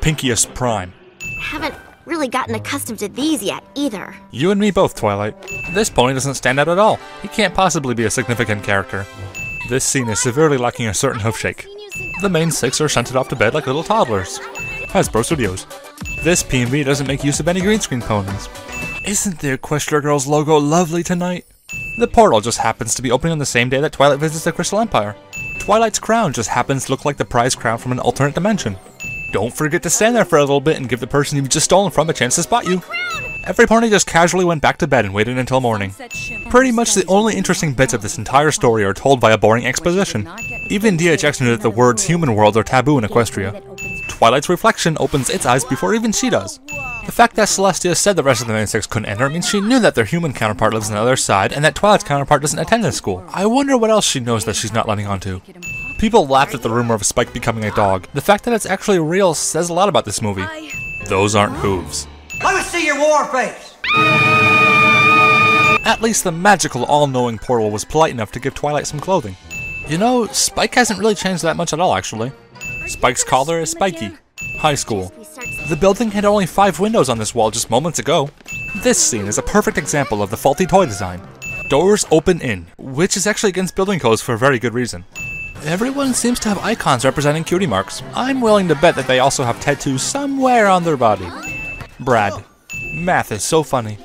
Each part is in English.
Pinkiest Prime. Haven't really gotten accustomed to these yet, either. You and me both, Twilight. This pony doesn't stand out at all. He can't possibly be a significant character. This scene is severely lacking a certain hoof shake. The main six are shunted off to bed like little toddlers. Hasbro Studios. This PMV doesn't make use of any green screen ponies. Isn't the Equestria Girls logo lovely tonight? The portal just happens to be opening on the same day that Twilight visits the Crystal Empire. Twilight's crown just happens to look like the prize crown from an alternate dimension. Don't forget to stand there for a little bit and give the person you've just stolen from a chance to spot you. Every pony just casually went back to bed and waited until morning. Pretty much the only interesting bits of this entire story are told by a boring exposition. Even DHX knew that the words human world are taboo in Equestria. Twilight's reflection opens its eyes before even she does. The fact that Celestia said the rest of the main six couldn't enter means she knew that their human counterpart lives on the other side and that Twilight's counterpart doesn't attend this school. I wonder what else she knows that she's not letting on to. People laughed at the rumor of Spike becoming a dog. The fact that it's actually real says a lot about this movie. Those aren't hooves. Let me see your war face. At least the magical, all-knowing portal was polite enough to give Twilight some clothing. You know, Spike hasn't really changed that much at all, actually. Spike's collar is spiky. High school. The building had only five windows on this wall just moments ago. This scene is a perfect example of the faulty toy design. Doors open in, which is actually against building codes for a very good reason. Everyone seems to have icons representing cutie marks. I'm willing to bet that they also have tattoos somewhere on their body. Brad. Math is so funny.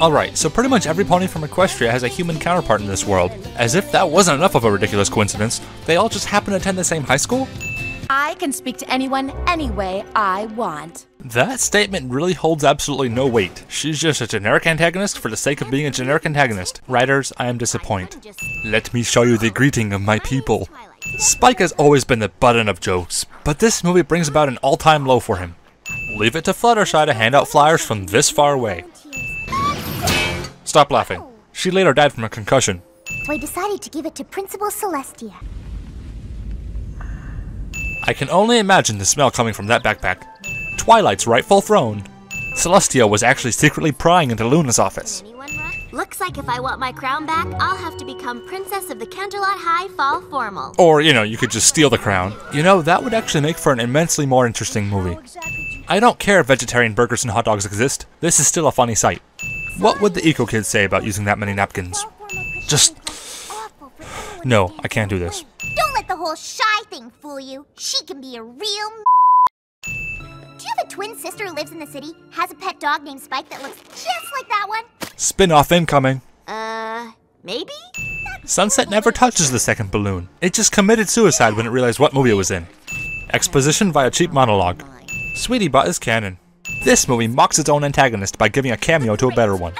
Alright, so pretty much every pony from Equestria has a human counterpart in this world. As if that wasn't enough of a ridiculous coincidence, they all just happen to attend the same high school? I can speak to anyone any way I want. That statement really holds absolutely no weight. She's just a generic antagonist for the sake of being a generic antagonist. Writers, I am disappointed. Let me show you the greeting of my people. Spike has always been the button of jokes, but this movie brings about an all-time low for him. Leave it to Fluttershy to hand out flyers from this far away. Stop laughing. She later died from a concussion. So I decided to give it to Principal Celestia. I can only imagine the smell coming from that backpack. Twilight's rightful throne. Celestia was actually secretly prying into Luna's office. Looks like if I want my crown back, I'll have to become Princess of the Canterlot High Fall Formal. Or, you know, you could just steal the crown. You know, that would actually make for an immensely more interesting movie. I don't care if vegetarian burgers and hot dogs exist, this is still a funny sight. What would the Eco Kids say about using that many napkins? Just. No, I can't do this. Don't let the whole shy thing fool you. She can be a real Do you have a twin sister who lives in the city, has a pet dog named Spike that looks just like that one? Spin off incoming. Uh, maybe? Sunset never touches the second balloon. It just committed suicide when it realized what movie it was in. Exposition via cheap monologue. Sweetie Butt is canon. This movie mocks its own antagonist by giving a cameo to a better one.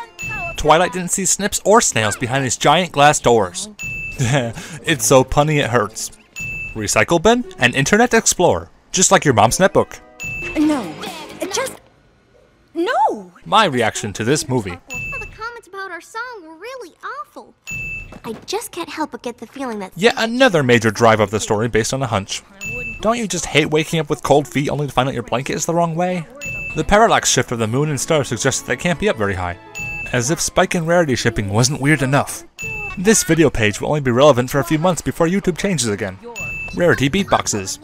Twilight didn't see snips or snails behind these giant glass doors. it's so punny it hurts. Recycle bin and Internet Explorer, just like your mom's netbook. No, just. No! My reaction to this movie. I just can't help but get the feeling that Yet another major drive of the story based on a hunch. Don't you just hate waking up with cold feet only to find out your blanket is the wrong way? The parallax shift of the moon and stars suggests that they can't be up very high. As if spike and rarity shipping wasn't weird enough. This video page will only be relevant for a few months before YouTube changes again. Rarity beatboxes.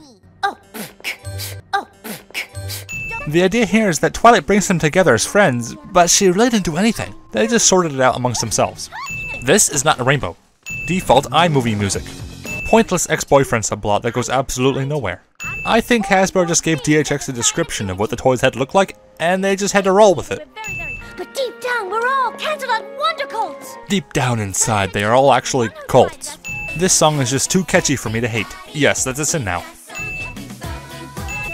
The idea here is that Twilight brings them together as friends, but she really didn't do anything. They just sorted it out amongst themselves. This is not a rainbow. Default iMovie music. Pointless ex-boyfriend subplot that goes absolutely nowhere. I think Hasbro just gave DHX a description of what the toys had looked like, and they just had to roll with it. But deep down, we're all Canterlot Wondercolts! Deep down inside, they are all actually cults. This song is just too catchy for me to hate. Yes, that's a sin now.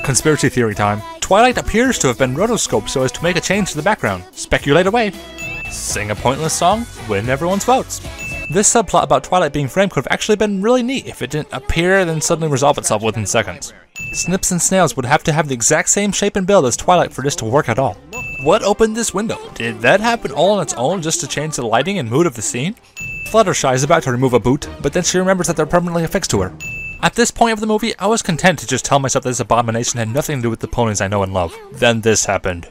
Conspiracy theory time. Twilight appears to have been rotoscoped so as to make a change to the background. Speculate away. Sing a pointless song, win everyone's votes. This subplot about Twilight being framed could have actually been really neat if it didn't appear and then suddenly resolve itself within seconds. Snips and snails would have to have the exact same shape and build as Twilight for this to work at all. What opened this window? Did that happen all on its own just to change the lighting and mood of the scene? Fluttershy is about to remove a boot, but then she remembers that they're permanently affixed to her. At this point of the movie, I was content to just tell myself this abomination had nothing to do with the ponies I know and love. Then this happened.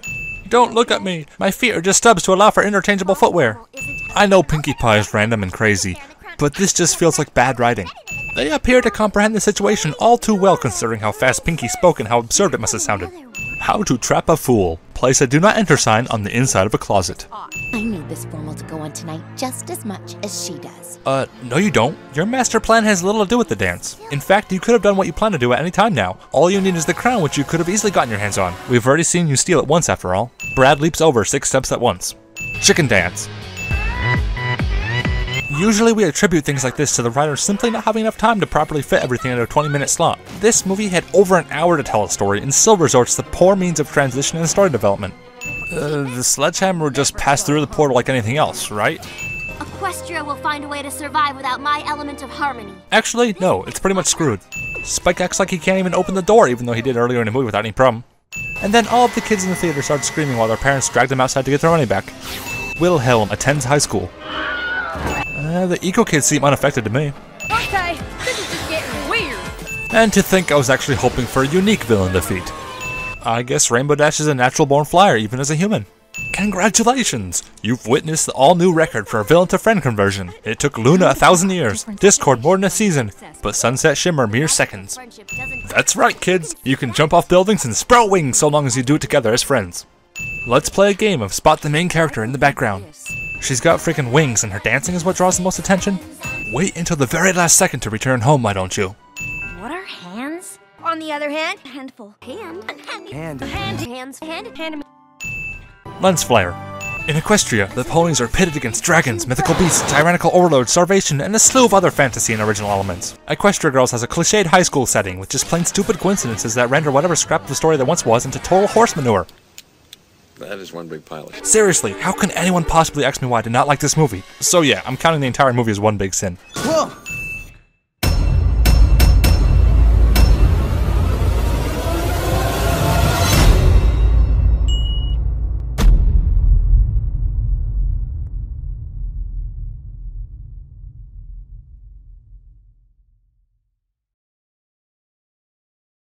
Don't look at me! My feet are just stubs to allow for interchangeable footwear. I know Pinkie Pie is random and crazy, but this just feels like bad writing. They appear to comprehend the situation all too well considering how fast Pinkie spoke and how absurd it must have sounded. How to trap a fool. Place a do not enter sign on the inside of a closet. I need this formal to go on tonight just as much as she does. Uh, no you don't. Your master plan has little to do with the dance. In fact, you could have done what you plan to do at any time now. All you need is the crown, which you could have easily gotten your hands on. We've already seen you steal it once after all. Brad leaps over six steps at once. Chicken dance. Usually we attribute things like this to the writer simply not having enough time to properly fit everything into a 20 minute slot. This movie had over an hour to tell a story and still resorts to poor means of transition and story development. Uh, the sledgehammer would just pass through the portal like anything else, right? Equestria will find a way to survive without my element of harmony. Actually, no, it's pretty much screwed. Spike acts like he can't even open the door, even though he did earlier in the movie without any problem. And then all of the kids in the theater start screaming while their parents drag them outside to get their money back. Wilhelm attends high school. Uh, the eco kids seem unaffected to me. Okay, this is just getting weird. And to think I was actually hoping for a unique villain defeat. I guess Rainbow Dash is a natural born flyer, even as a human. Congratulations! You've witnessed the all new record for a villain to friend conversion. It took Luna a thousand years, Discord more than a season, but Sunset Shimmer mere seconds. That's right, kids! You can jump off buildings and sprout wings so long as you do it together as friends. Let's play a game of spot the main character in the background. She's got freaking wings and her dancing is what draws the most attention. Wait until the very last second to return home, why don't you? What are hands? On the other hand, handful. hand. And Hand. Hands. Hand. Hand Lens flare. In Equestria, the ponies are pitted against dragons, mythical beasts, tyrannical overlords, starvation, and a slew of other fantasy and original elements. Equestria Girls has a cliched high school setting with just plain stupid coincidences that render whatever scrap of the story that once was into total horse manure. That is one big pile Seriously, how can anyone possibly ask me why I did not like this movie? So yeah, I'm counting the entire movie as one big sin. Whoa!